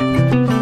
Bye.